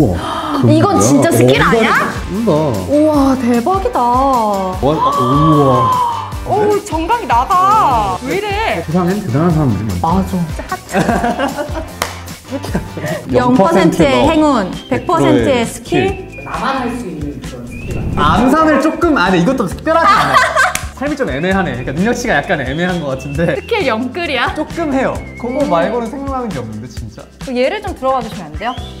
우와. 이건 뭐야? 진짜 스킬 어, 아니야? 이거 우와 대박이다. 와, 아, 우와. 오 정강이 나가. 왜 이래? 세상엔 대단한 사람들이 많다. 맞아. 0%의 행운, 100%의 스킬. 암산을 조금 안 해 이것도 특별하지 않아. 삶이 좀 애매하네. 그러니까 능력치가 약간 애매한 것 같은데 스킬 영끌이야? 조금 해요. 그거 말고는 생각나는 게 없는데 진짜. 그 예를 좀 들어봐 주시면 안 돼요?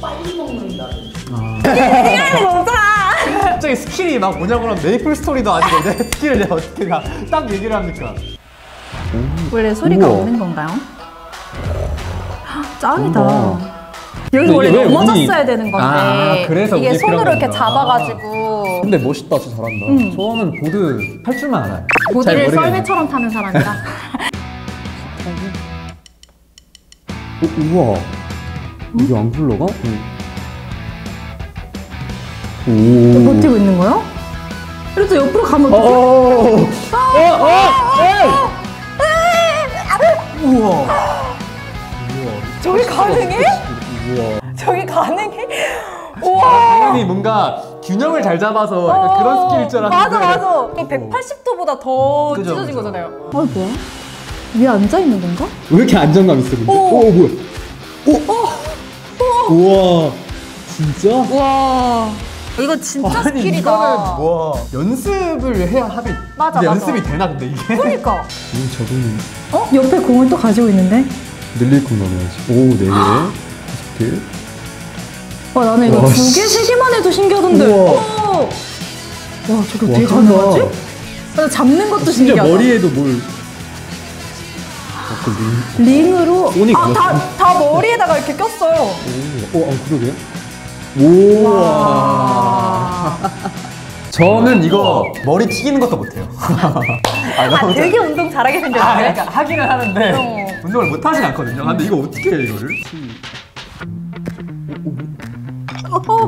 갑자기 스킬이 막 뭐냐고 하면 메이플 스토리도 아니고 내 스킬을 내가 어떻게 가- 딱 얘기를 합니까? 원래 소리가 우와. 없는 건가요? 헉, 짱이다. 우와. 여기 근데 원래 왜 넘어졌어야 운이- 되는 건데 아, 그래서 이게 손으로 이렇게. 잡아가지고 근데 멋있다, 진짜 잘한다. 응. 저는 보드 할 줄만 알아요. 잘 보드를. 썰매처럼 타는 사람이라 어, 우와. 이게 안 굴러가? 오. 버티고 있는 거요? 그래도 옆으로 가면 어떡해? 어, 어, 어, 우와. 우와. 저게 가능해? 우와. 저게 가능해? 당연히 뭔가 균형을 잘 잡아서 약간 그런 스킬일 줄 알았는데. 맞아 맞아. 그럼 180도보다 더 그죠, 찢어진 그죠. 거잖아요. 어 뭐야? 위에 앉아 있는 건가? 왜 이렇게 안정감 있어 근데? 오, 뭐야? 오, 우와, 진짜? 와 이거 진짜 아니 스킬이다. 이거는 와 연습을 해야 하겠. 맞아, 근데 맞아. 연습이 되나 근데 이게? 그러니까. 이 적응이 어? 옆에 공을 또 가지고 있는데? 늘릴 공 넣어야지. 오, 네 개, 다섯 개. 와 나는 이거 와, 두 개, 씨. 세 개만 해도 신기하던데. 우와. 오. 와 저게 와, 어떻게 쩐다. 가능하지? 나 잡는 것도 심지어 신기하다. 머리에도 뭘? 아, 그 링. 링으로 아, 다. 다 머리에다가 이렇게 꼈어요. 오, 어, 아, 그러게. 오. 와. 저는 이거 머리 튀기는 것도 못해요. 아, 나 아, 되게 운동 잘하게 아, 생겼는데. 그러니까 하기는 하는데 어. 운동을 못 하진 않거든요. 근데 이거 어떻게 해 이거를?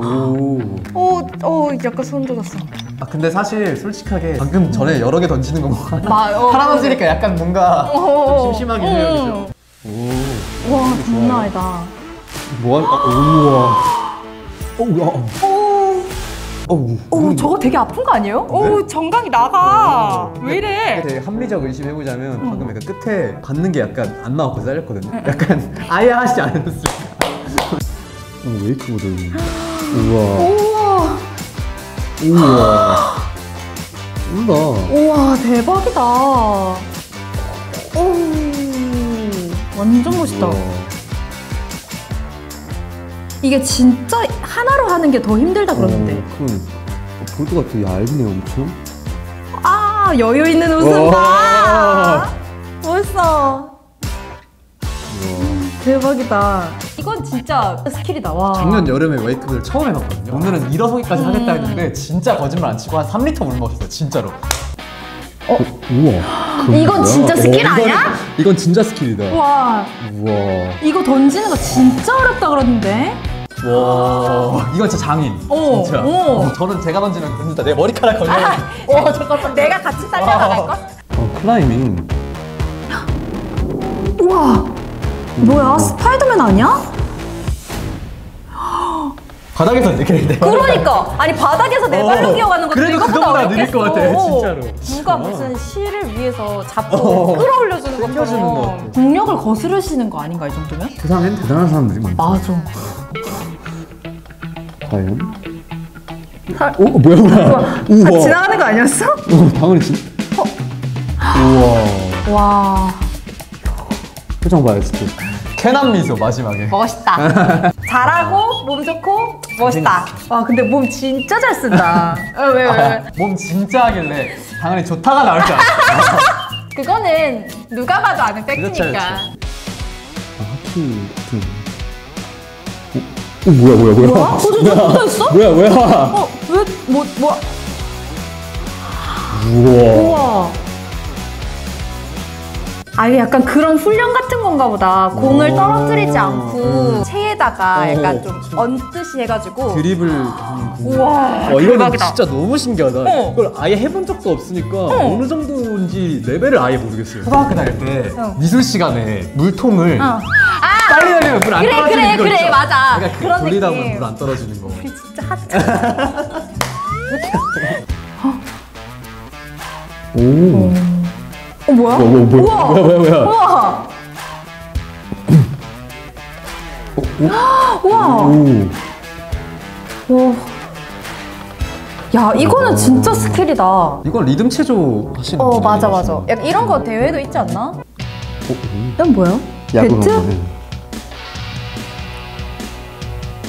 오. 오, 오, 약간 소름 돋았어. 아 근데 사실 솔직하게 방금 전에 여러 개 던지는 거 보고 마, 어, 하나 던지니까 약간 뭔가 어, 좀 심심하긴 해요. 그죠? 오. 와 장난 아니다. 뭐 한? 아, 우와. 오, 야. 오, 어우. 오, 저거 되게 아픈 거 아니에요? 오, 정강이 나가. 왜 이래? 되게 합리적 의심해보자면 방금 약간 끝에 받는 게 약간 안 나왔고 잘렸거든요. 약간 아예 하지 않았어요. 어, 웨이크보드. 우와. 우와 우와. 쩐다. 우와 대박이다. 오 완전 멋있다. 우와. 이게 진짜 하나로 하는 게 더 힘들다 그러는데. 어, 그럼 어, 보드가 되게 얇네 엄청. 아 여유 있는 웃음 봐. 와. 멋있어. 대박이다. 이건 진짜 스킬이다. 와. 작년 여름에 웨이크보드를 처음 해봤거든요. 오늘은 일어서기까지 하겠다 했는데 진짜 거짓말 안 치고 한 3리터 물 먹었어요 진짜로. 어? 우와. 이건 진짜 스킬 아니야? 이건 진짜 스킬이다. 와 우와. 이거 던지는 거 진짜 어렵다 그러던데. 와. 이건 진짜 장인. 어, 진짜. 어. 어, 저는 제가 던지는 건 진짜 내 머리카락 걸려. 어, 잠깐만. 내가 같이 살려나갈 걸? 어, 클라이밍. 우와 뭐야 스파이더맨 아니야? 바닥에서 이렇게 내 그러니까. 아니, 바닥에서 내 발로 어, 기어가는 것도 그래도 그거보다 어렵겠어. 느릴 것 같아, 진짜로. 누가 어. 무슨 실을 위해서 잡고 어. 끌어올려주는 당겨주는 것 것처럼. 같아. 중력을 거스르시는 거 아닌가 이 정도면? 세상엔 대단한 사람들이 많다. 맞아. 과연? 오, 어, 뭐야, 뭐야. 우와. 지나가는 거 아니었어? 어, 당연히 진. 우와. 와 표정 봐요, 진짜. 캐남 미소 마지막에. 멋있다. 잘하고, 몸 좋고, 멋있다. 와, 근데 몸 진짜 잘 쓴다. 어, 왜, 왜, 왜? 몸 진짜 하길래 당연히 좋다가 나올 줄 알았어. 그거는 누가 봐도 아는 팩트니까. 그렇죠, 하트 같은. 어, 어, 뭐야, 뭐야, 뭐야? 뭐야? 호주? 뭐야, 뭐야? 어? 왜? 뭐? 뭐? 우와. 우와 아예 약간 그런 훈련 같은 건가 보다 공을 오. 떨어뜨리지 않고 체에다가 오. 약간 좀 얹듯이 해가지고 드립을 하는 그- 우와, 와 이거는 대박이다. 진짜 너무 신기하다. 어. 이걸 아예 해본 적도 없으니까 어. 느 정도인지 레벨을 아예 모르겠어요. 초등학교 다닐 때 어. 미술 시간에 물통을 어. 빨리 돌리면 물 안 그래, 떨어지는 그래, 거 그래, 있죠? 맞아. 그러니까 그런 돌리다 느낌. 보면 물안 떨어지는 거. 우리 진짜 핫. 오. 어 뭐야? 뭐, 뭐, 뭐, 우와. 뭐야, 뭐야, 뭐야. 우와. 우와. 오. 오. 야 이거는 진짜 스킬이다. 이건 리듬 체조 하시는 어 분이 맞아 맞아. 약간 이런 거 대회도 있지 않나? 어, 음. 이건 뭐야? 야구로 배트? 한 거네.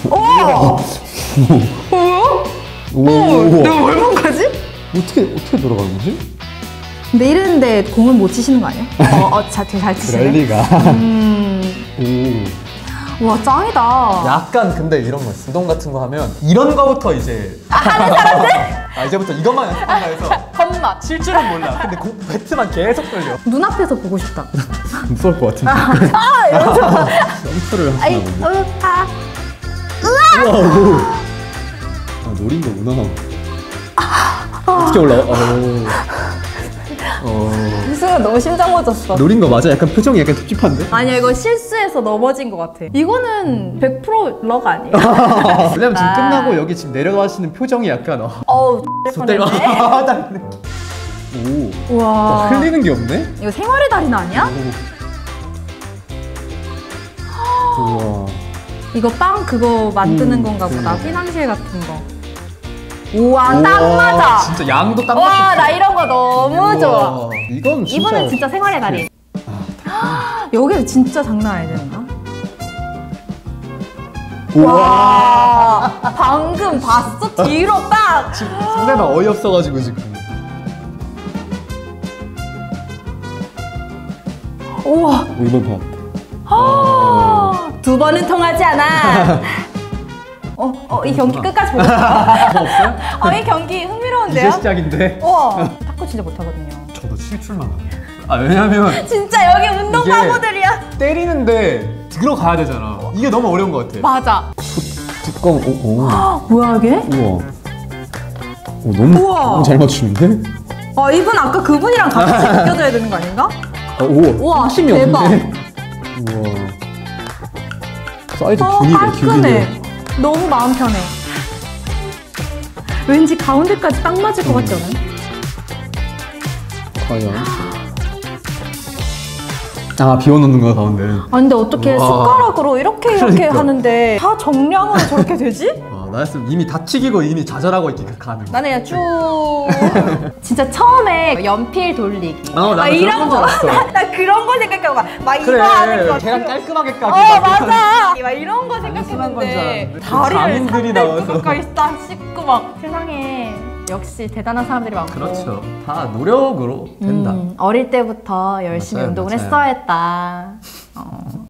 오. 오. 내가 얼마인 거지? 어떻게 어떻게 돌아가는 거지? 근데 이랬는데 공을 못 치시는 거 아니야? 어, 어, 잘, 잘 치시네. 랠리가. 음. 오. 와, 짱이다. 약간 근데 이런 거. 운동 같은 거 하면 이런 거부터 이제 하는 사람들? 아 이제부터 이것만 연습한다 해서 겁맛. 칠 줄은 몰라. 근데 공, 배트만 계속 돌려. 눈앞에서 보고 싶다. 무서울 것 같은데. 아, 이러면서. 점프를 아이, 하시나 본데. 으, 아. 우와, 오. 아 노린 거구나. 어떻게 올라와? 어. 어. 이 순간 너무 심장 멎었어. 노린 거 맞아? 약간 표정이 약간 찝찝한데? 아니야, 이거 실수해서 넘어진 것 같아. 이거는 100%럭 아니야? 왜냐면 지금 아. 끝나고 여기 지금 내려가시는 표정이 약간 어. 어우, 쏟대가 뻔했네. 오. 우와. 어, 흘리는 게 없네? 이거 생활의 달인 아니야? 우와. 이거 빵 그거 만드는 음, 건가 보다. 그러네. 휘낭시에 같은 거. 우와, 딱 우와, 맞아. 진짜 양도 딱 와, 맞췄어. 나 이런 거 너무 좋아. 이건 진짜. 이번엔 진짜 생활의 달인. 여기 진짜 장난? 우와. 와, 방금 봤어? 뒤로 딱. 지금 상대방 어이없어가지고 지금. 우와, 이번 봐. 아, 두 번은 통하지 않아. 어, 어, 이 경기 끝까지 보고 싶어. 없어요? 어, 이 경기 흥미로운데요? 이제 시작인데. 우와, 탁구 진짜 못하거든요. 저도 칠줄만 하네. 아 왜냐면 진짜 여기 운동 바보들이야. 때리는데 들어가야 되잖아. 이게 너무 어려운 것 같아. 맞아. 뚜껑. 오, 오. 뭐야, 이게? 우와. 오, 너무, 우와. 너무 잘 맞추는데? 아, 이분 아까 그분이랑 같이 느껴줘야 되는 거 아닌가? 아, 오. 우와, 힘이 대박. 없는데? 우와. 사이즈 어, 균이네, 깔끔해. 균이네. 너무 마음 편해. 왠지 가운데까지 딱 맞을 것 같지 않아요? 과연. 아, 비워놓는 거야, 가운데. 아 근데 어떻게 우와. 숟가락으로 이렇게 이렇게 그러니까. 하는데 다 정량으로 저렇게 되지? 와, 나였으면 이미 다 튀기고 이미 좌절하고 있기 가능. 나는 그냥 쭉 진짜 처음에 연필 돌리기 어, 막 그런 건줄 알았어. 나, 나 그런 거 생각하고 막, 막 그래, 이거 하는 거 그- 깔끔하게 어 까기. 맞아 막 이런 거 생각했는데. 다리를 장인들이 300도 나와서. 가까이 딱 씻고 막 세상에 역시 대단한 사람들이 많고 그렇죠. 다 노력으로 된다. 음, 어릴 때부터 열심히 맞아요, 운동을 맞아요. 했어야 했다 어.